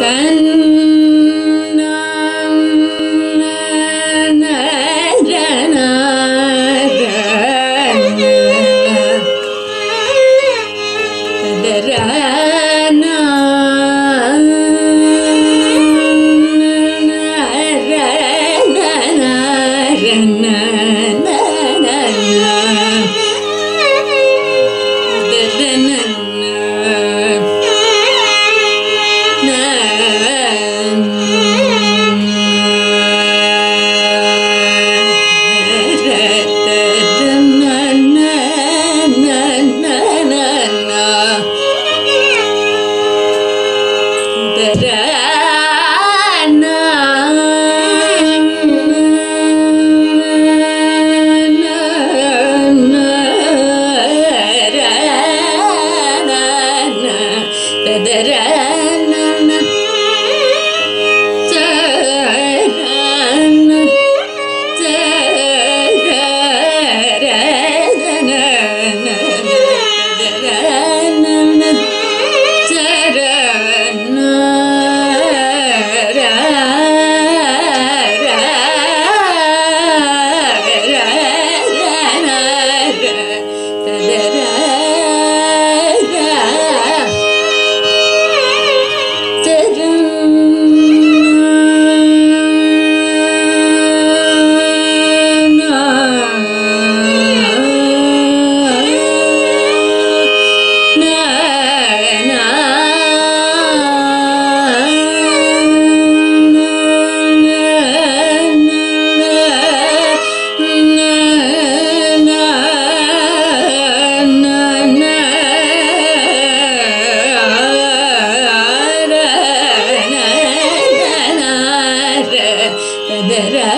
咱 Yeah.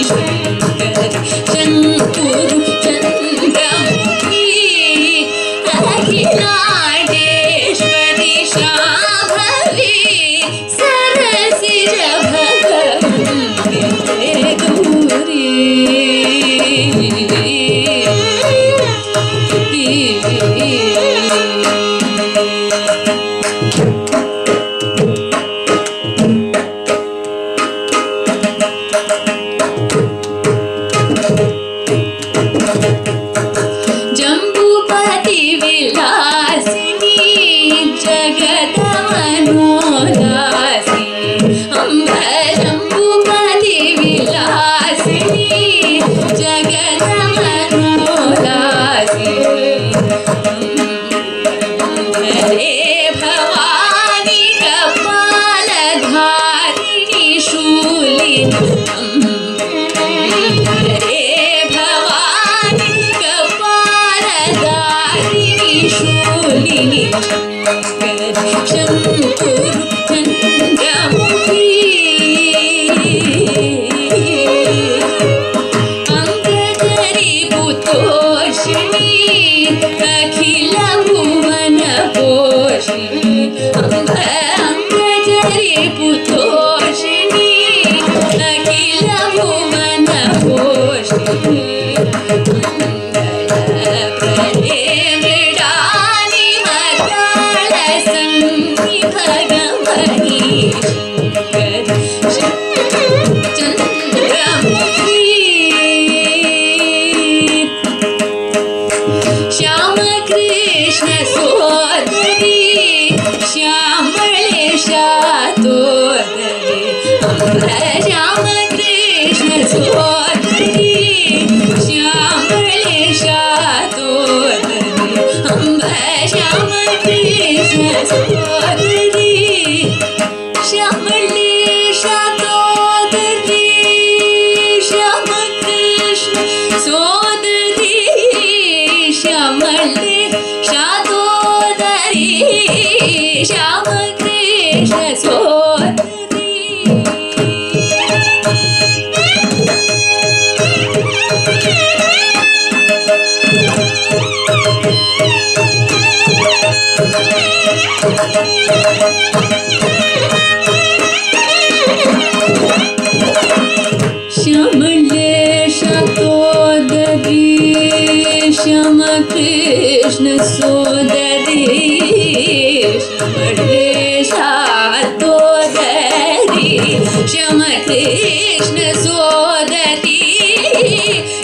Thank you. Thank you.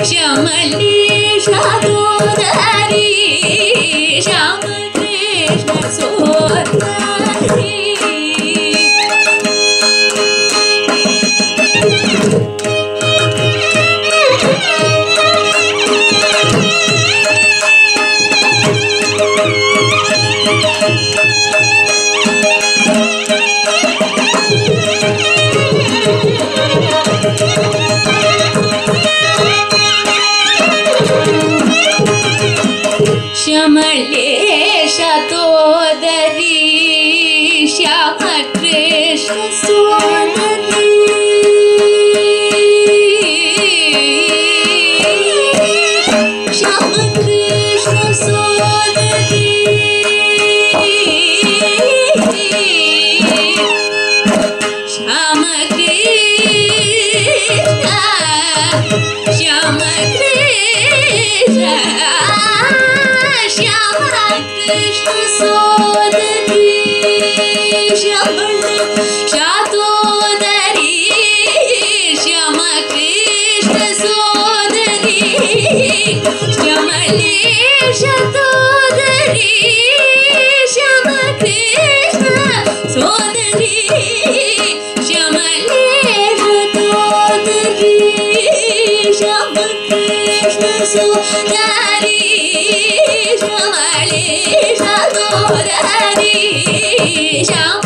श्यानिष्णा Hari Shyam निष्णोरि Shall I kiss the? 和你相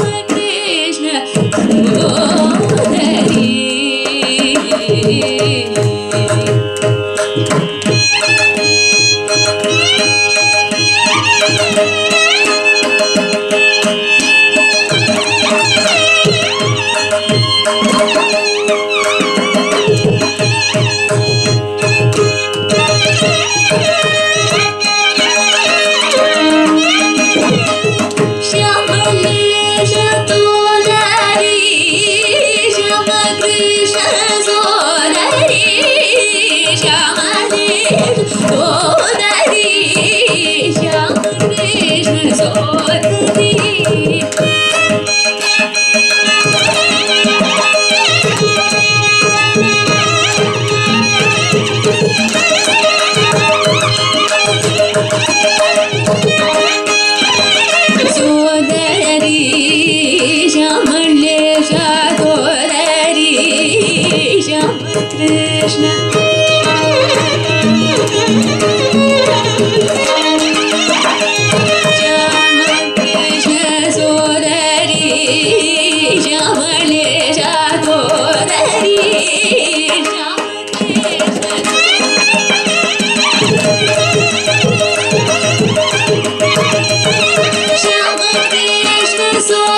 so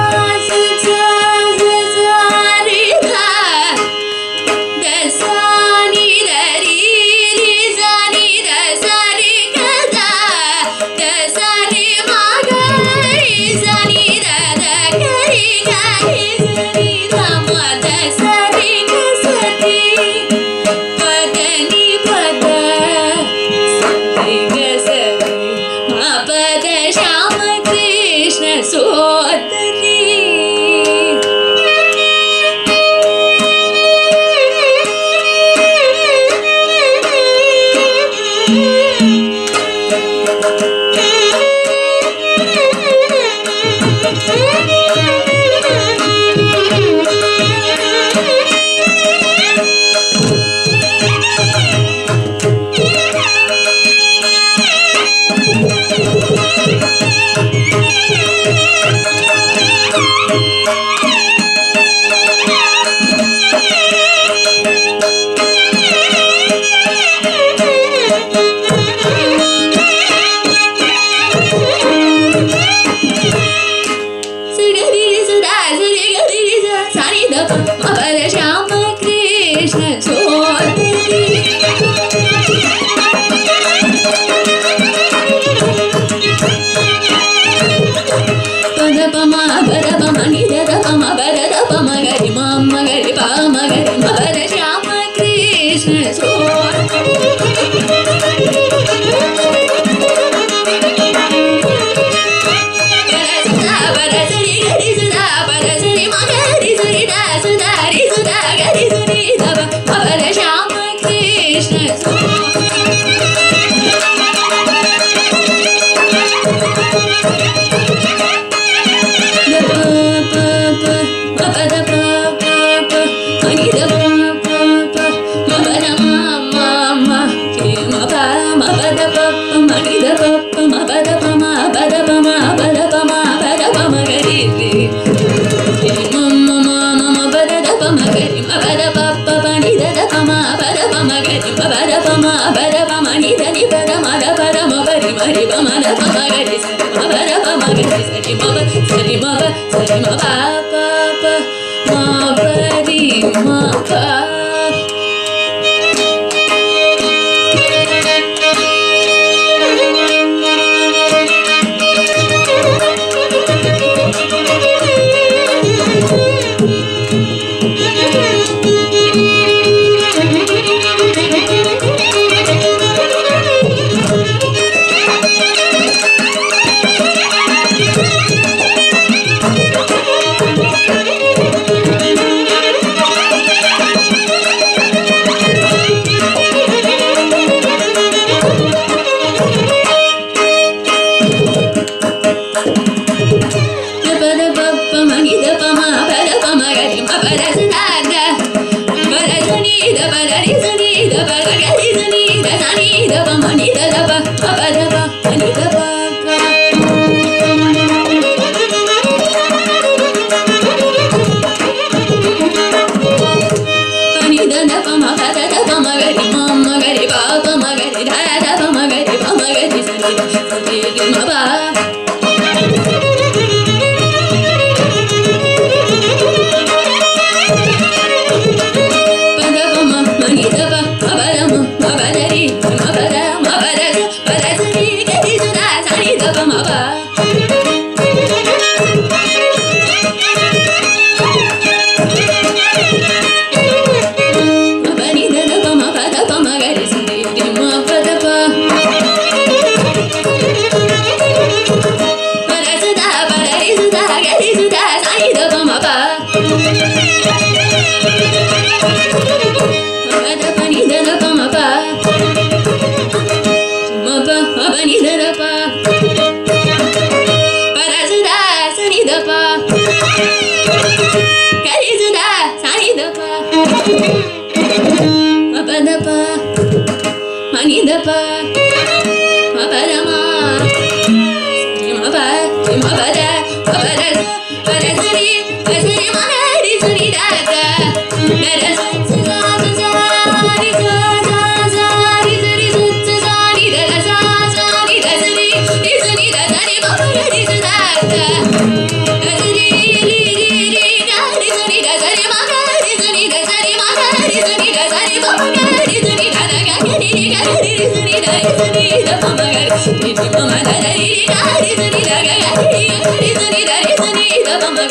Música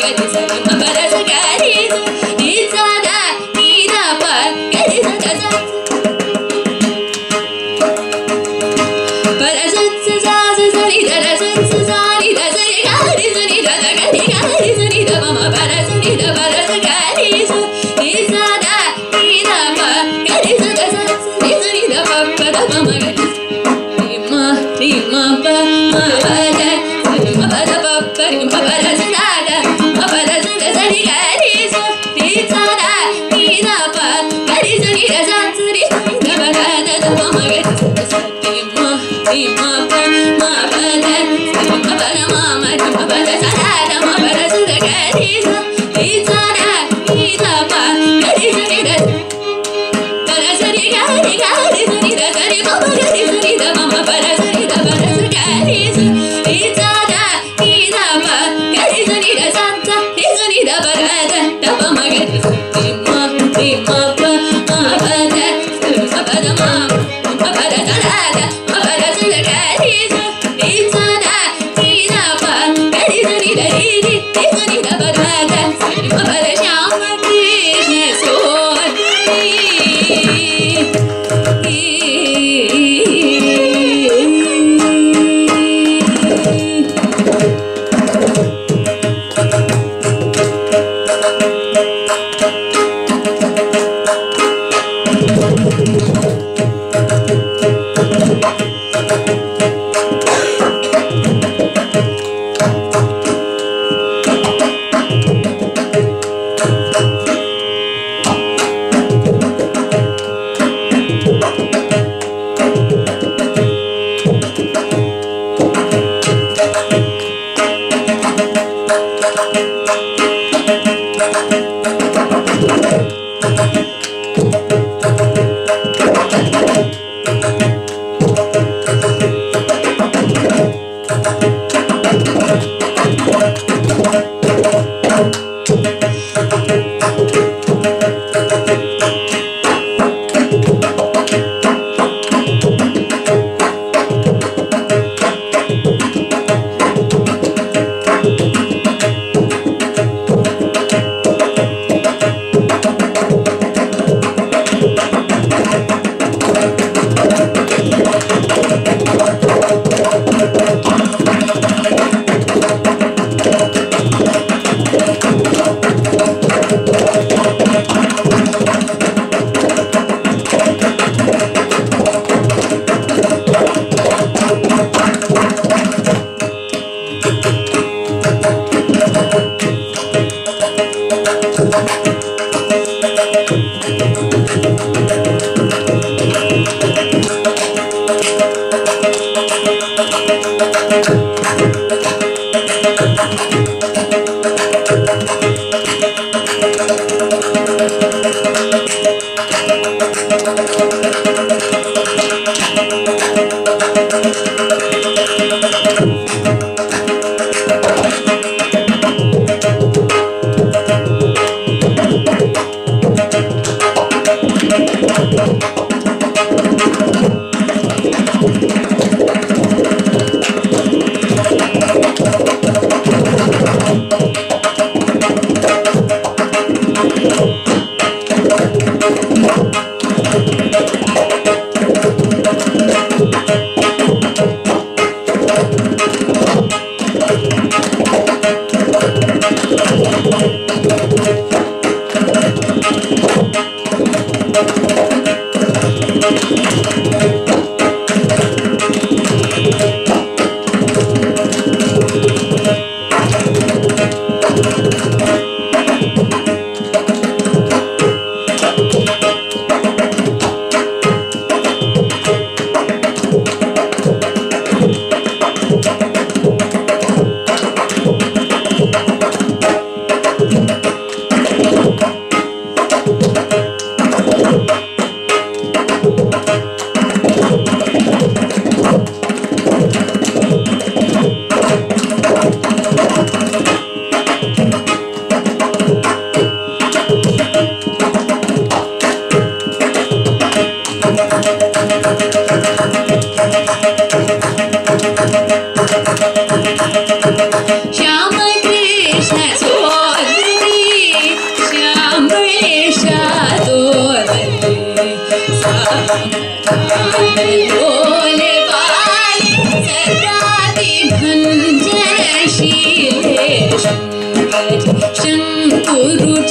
the ಮ ಮ ಗ Mama, para, para, da,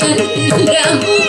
生日